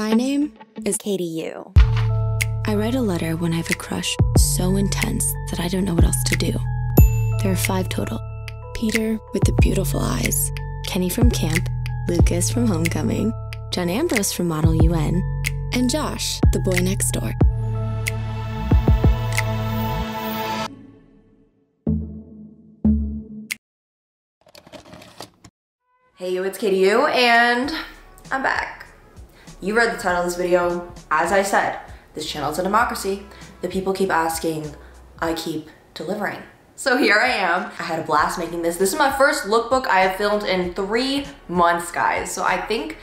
My name is Kaiti Yoo. I write a letter when I have a crush so intense that I don't know what else to do. There are five total Peter with the beautiful eyes, Kenny from camp, Lucas from homecoming, John Ambrose from Model UN, and Josh, the boy next door. Hey you, it's Kaiti Yoo, and I'm back. You read the title of this video. As I said, this channel is a democracy. The people keep asking, I keep delivering. So here I am. I had a blast making this. This is my first lookbook I have filmed in three months, guys. So I think,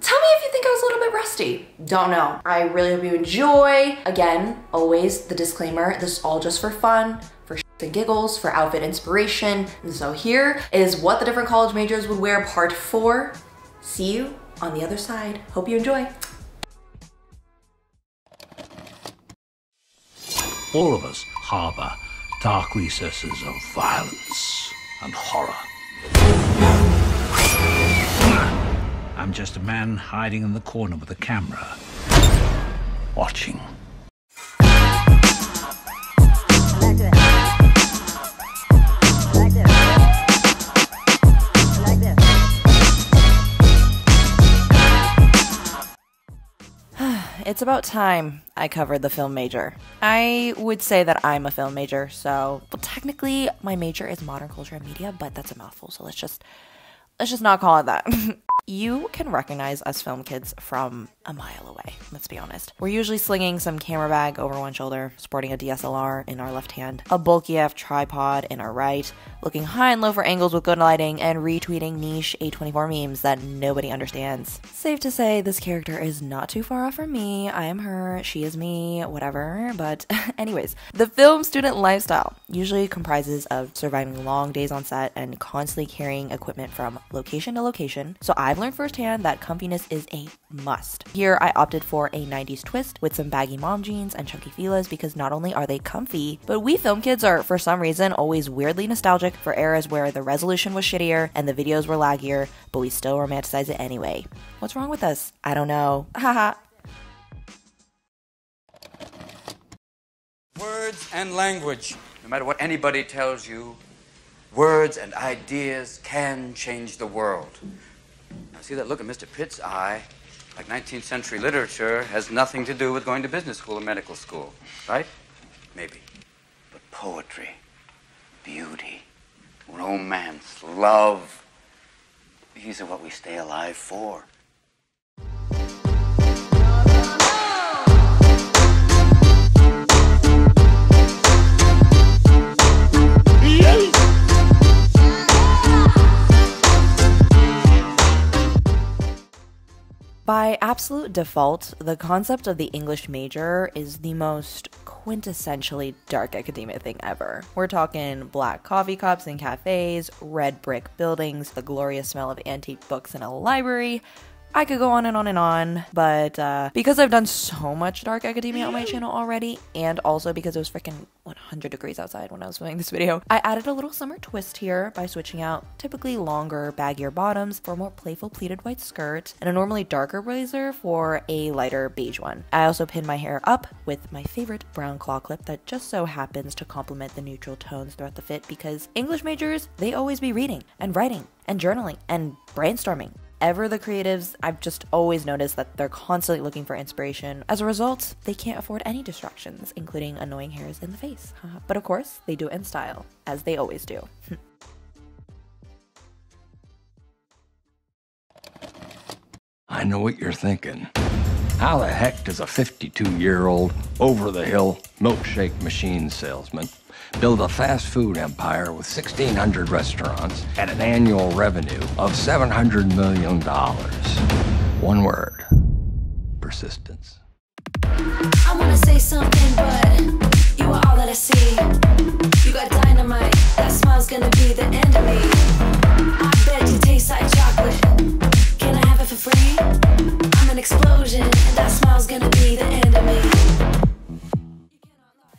tell me if you think I was a little bit rusty. Don't know. I really hope you enjoy. Again, always the disclaimer, this is all just for fun, for and giggles, for outfit inspiration. And so here is what the different college majors would wear part four. See you on the other side. Hope you enjoy. All of us harbor dark recesses of violence and horror. I'm just a man hiding in the corner with a camera, watching. It's about time I covered the film major. I would say that I'm a film major, so well, technically my major is modern culture and media, but that's a mouthful, so let's just let's just not call it that. you can recognize us film kids from a mile away, let's be honest. We're usually slinging some camera bag over one shoulder, sporting a DSLR in our left hand, a bulky F tripod in our right, looking high and low for angles with good lighting, and retweeting niche A24 memes that nobody understands. Safe to say, this character is not too far off from me. I am her, she is me, whatever. But, anyways, the film student lifestyle usually comprises of surviving long days on set and constantly carrying equipment from location to location. So I've learned firsthand that comfiness is a must. Here, I opted for a 90s twist with some baggy mom jeans and chunky filas because not only are they comfy, but we film kids are, for some reason, always weirdly nostalgic for eras where the resolution was shittier and the videos were laggier, but we still romanticize it anyway. What's wrong with us? I don't know. Haha. Words and language. No matter what anybody tells you, words and ideas can change the world. Now, see that look in Mr. Pitt's eye? Like 19th century literature, has nothing to do with going to business school or medical school, right? Maybe. But poetry, beauty, romance, love, these are what we stay alive for. By absolute default, the concept of the English major is the most quintessentially dark academia thing ever. We're talking black coffee cups in cafes, red brick buildings, the glorious smell of antique books in a library, I could go on and on and on, but uh, because I've done so much dark academia on my channel already, and also because it was freaking 100 degrees outside when I was filming this video, I added a little summer twist here by switching out typically longer, baggier bottoms for a more playful pleated white skirt, and a normally darker blazer for a lighter beige one. I also pinned my hair up with my favorite brown claw clip that just so happens to complement the neutral tones throughout the fit because English majors, they always be reading and writing and journaling and brainstorming ever the creatives, I've just always noticed that they're constantly looking for inspiration. As a result, they can't afford any distractions, including annoying hairs in the face. but of course, they do it in style, as they always do. I know what you're thinking. How the heck does a 52 year old, over the hill milkshake machine salesman build a fast food empire with 1,600 restaurants at an annual revenue of $700 million. One word persistence. I wanna say something, but you are all that I see. You got dynamite, that smile's gonna be the end of me. I bet you taste like chocolate. Can I have it for free? I'm an explosion, and that smile's gonna be the end of me.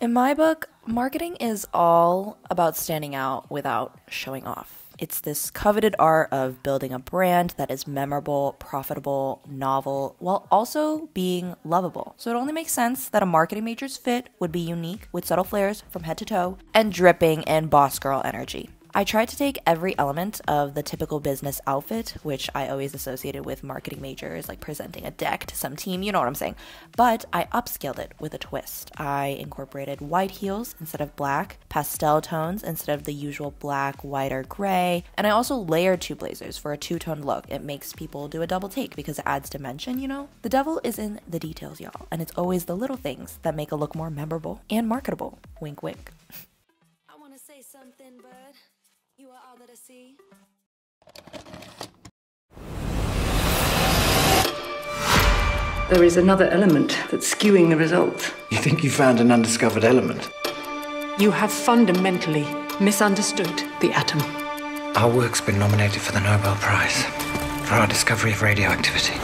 In my book, Marketing is all about standing out without showing off. It's this coveted art of building a brand that is memorable, profitable, novel, while also being lovable. So it only makes sense that a marketing major's fit would be unique with subtle flares from head to toe and dripping in boss girl energy. I tried to take every element of the typical business outfit, which I always associated with marketing majors, like presenting a deck to some team, you know what I'm saying. But I upscaled it with a twist. I incorporated white heels instead of black, pastel tones instead of the usual black, white, or gray, and I also layered two blazers for a two tone look. It makes people do a double take because it adds dimension, you know? The devil is in the details, y'all, and it's always the little things that make a look more memorable and marketable. Wink, wink. I wanna say something, but. You are all that I see. There is another element that's skewing the results. You think you found an undiscovered element? You have fundamentally misunderstood the atom. Our work's been nominated for the Nobel Prize for our discovery of radioactivity.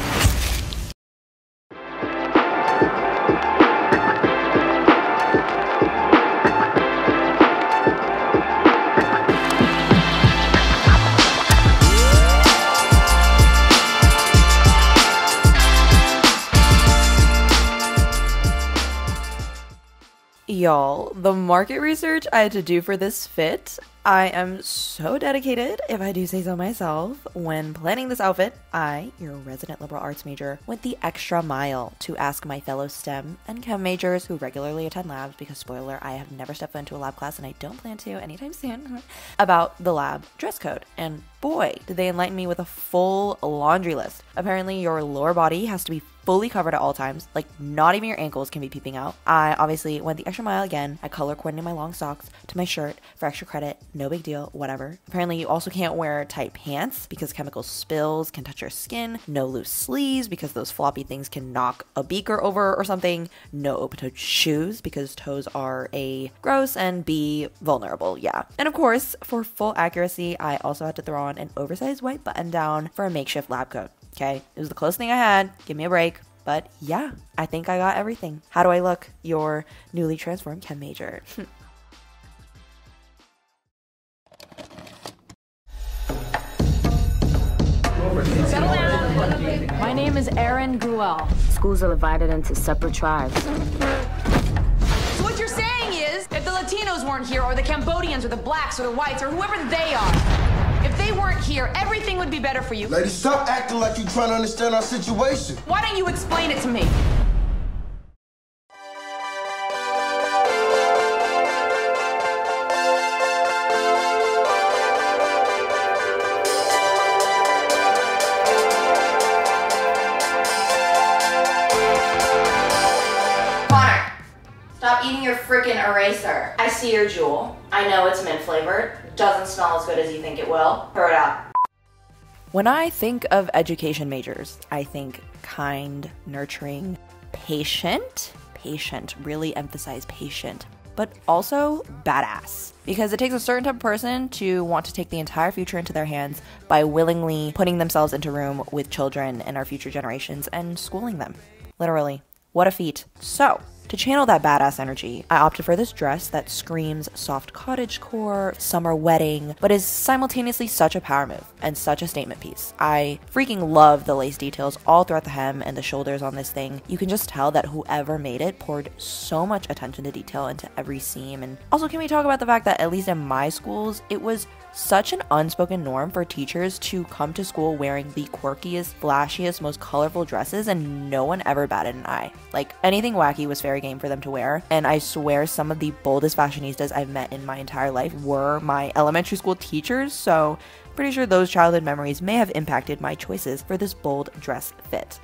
Y'all, the market research I had to do for this fit, I am so dedicated, if I do say so myself. When planning this outfit, I, your resident liberal arts major, went the extra mile to ask my fellow STEM and chem majors who regularly attend labs, because spoiler, I have never stepped into a lab class and I don't plan to anytime soon, about the lab dress code. And boy, did they enlighten me with a full laundry list. Apparently, your lower body has to be fully covered at all times. Like, not even your ankles can be peeping out. I obviously went the extra mile again. I color coordinated my long socks to my shirt for extra credit. No big deal, whatever. Apparently, you also can't wear tight pants because chemical spills can touch your skin. No loose sleeves because those floppy things can knock a beaker over or something. No open toed shoes because toes are A, gross, and B, vulnerable. Yeah. And of course, for full accuracy, I also had to throw on an oversized white button down for a makeshift lab coat. Okay, it was the closest thing I had. Give me a break. But yeah, I think I got everything. How do I look? Your newly transformed chem major. My name is Erin Gruwell. Schools are divided into separate tribes. So what you're saying is, if the Latinos weren't here, or the Cambodians, or the blacks, or the whites, or whoever they are, if they weren't here, everything would be better for you. Lady, stop acting like you're trying to understand our situation. Why don't you explain it to me? Connor, stop eating your freaking eraser. I see your jewel. I know it's mint flavored. Doesn't smell as good as you think it will. Throw it out. When I think of education majors, I think kind, nurturing, patient. Patient, really emphasize patient, but also badass. Because it takes a certain type of person to want to take the entire future into their hands by willingly putting themselves into room with children and our future generations and schooling them. Literally. What a feat. So, to channel that badass energy, I opted for this dress that screams soft cottage core, summer wedding, but is simultaneously such a power move and such a statement piece. I freaking love the lace details all throughout the hem and the shoulders on this thing. You can just tell that whoever made it poured so much attention to detail into every seam. And also, can we talk about the fact that at least in my schools, it was such an unspoken norm for teachers to come to school wearing the quirkiest, flashiest, most colorful dresses, and no one ever batted an eye. Like anything wacky was fair game for them to wear. And I swear some of the boldest fashionistas I've met in my entire life were my elementary school teachers, so pretty sure those childhood memories may have impacted my choices for this bold dress fit.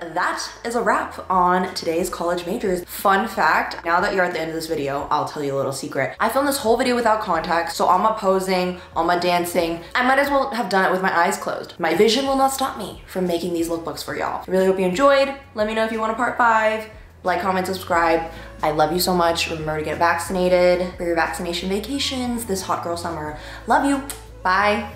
That is a wrap on today's college majors. Fun fact, now that you're at the end of this video, I'll tell you a little secret. I filmed this whole video without context, so all my posing, all my dancing, I might as well have done it with my eyes closed. My vision will not stop me from making these lookbooks for y'all. I really hope you enjoyed. Let me know if you want a part five. Like, comment, subscribe. I love you so much. Remember to get vaccinated for your vaccination vacations this hot girl summer. Love you. Bye.